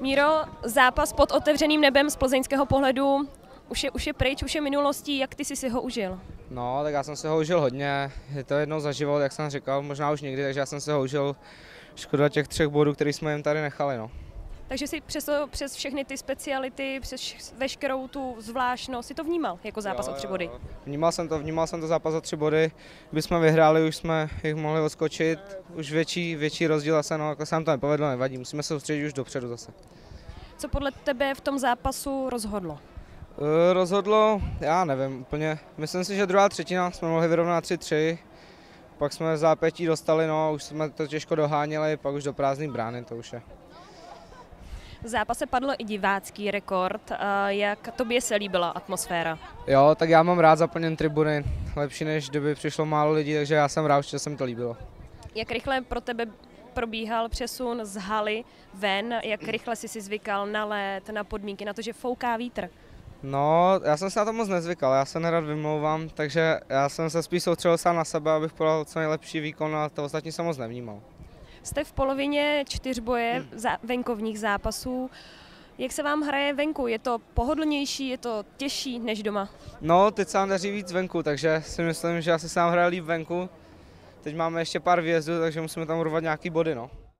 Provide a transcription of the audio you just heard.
Míro, zápas pod otevřeným nebem z plzeňského pohledu už je, už je pryč, už je minulostí, jak ty jsi si ho užil? No, tak já jsem si ho užil hodně, je to jednou za život, jak jsem říkal, možná už někdy, takže já jsem si ho užil. Škoda těch třech bodů, který jsme jim tady nechali, no. Takže si přes, přes všechny ty speciality, přes veškerou tu zvláštnost, si to vnímal jako zápas Jo, o tři body? jo. Vnímal jsem to, vnímal jsem to zápas o tři body, kdyby jsme vyhráli, už jsme jich mohli odskočit, už větší, větší rozdíl zase, no, jako se nám to nepovedlo, nevadí, musíme se soustředit už dopředu zase. Co podle tebe v tom zápasu rozhodlo? Eh, Rozhodlo, já nevím úplně, myslím si, že druhá třetina jsme mohli vyrovnat 3-3, pak jsme v zápětí dostali, no, už jsme to těžko doháněli, pak už do prázdný brány, to už je. V zápase padl i divácký rekord. A Jak tobě se líbila atmosféra? Jo, tak já mám rád zaplněn tribuny, lepší než kdyby přišlo málo lidí, takže já jsem rád, že se mi to líbilo. Jak rychle pro tebe probíhal přesun z haly ven? Jak rychle jsi si zvykal na led, na podmínky, na to, že fouká vítr? No, já jsem se na to moc nezvykal, já se nerad vymlouvám, takže já jsem se spíš soustředil sám na sebe, abych podal co nejlepší výkon a to ostatní jsem moc nevnímal. Jste v polovině čtyřboje zá- venkovních zápasů. Jak se vám hraje venku? Je to pohodlnější, je to těžší než doma? No, teď se nám daří víc venku, takže si myslím, že asi se nám hraje líp venku. Teď máme ještě pár výjezdů, takže musíme tam urvat nějaký body, no.